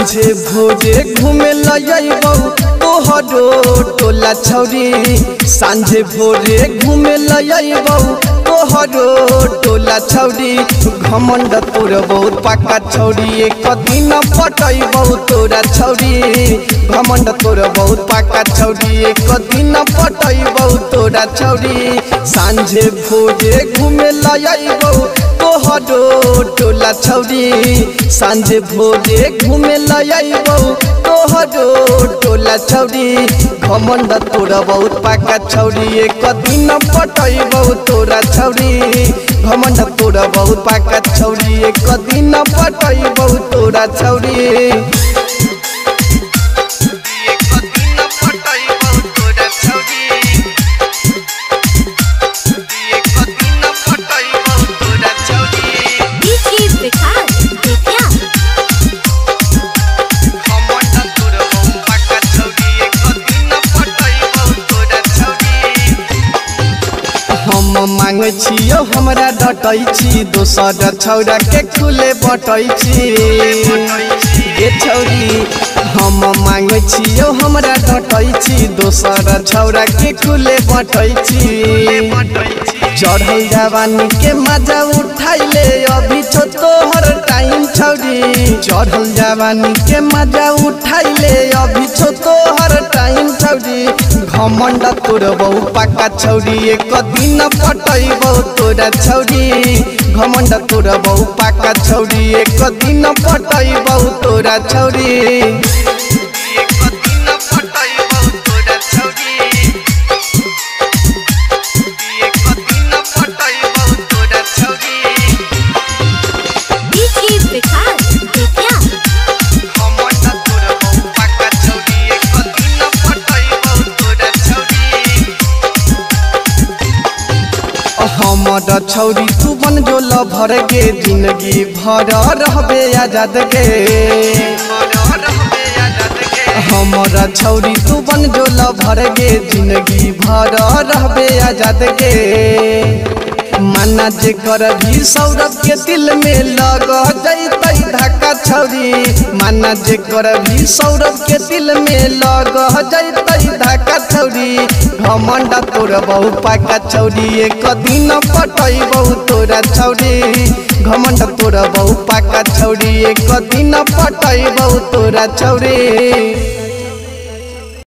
सांझे भोरे घूमे लयबौ तोहरो टोला छौरी। सांझे भोरे घूमे लयबौ तोहरो टोला छौरी। घमंड तोर बहुत पाका छौरी, एक दिन पटैबौ तोरा छौरी। घमंड तोर बहुत पाका छौरी, एक दिन पटैबौ तोरा छौरी। सांझे भोरे घूमे लयबौ तोहरो टोला छौरी सांझे भोरे घूमे लयबौ तोहरो टोला छौरी घमंड तोर बहुत पाका छौरी एक दिन पटैबौ। तोरा छौरी घमंड तोर बहुत पाका छौरी एक दिन पटैबौ। तोरा छौरी। मांगे छियो हमरा डटै छी दोसर छौरा के खुले बटै छी ए छौरी हम मांगे छियो हमरा डटै छी दोसर छौरा के खुले बटै छी चढ़ल जवानी के मज़ा उठाइले, अभी छो तोहर टाइम छौरी चढ़ल जवानी के मज़ा उठाइले। अभी छो तोहर टाइम छौरी घमंड तोर बहु पाका छौरी एक दिन पटैबौ तोरा छौरी घमंड तोर बहु पाका छौरी एक दिन पटैबौ तोरा छौरी हमर छौरी, तू बन जो भर के। ज़िंदगी भर रहबे आज़ाद के। हमर छौरी, तू बन जो भर के। ज़िंदगी भर रहबे आज़ाद के। माना जे कर भी सौरभ के दिल में लग जैतै धक्का छौरी, माना जे करबी, सौरभ के दिल में लग जैतै धक्का छौरी। घमंड तोर बहु पाका छौरी, एक दिन पटई बहु तोरा छौरी। घमंड तोर बहु पाका छौरी, एक दिन पटई बहु तोरा छौरी।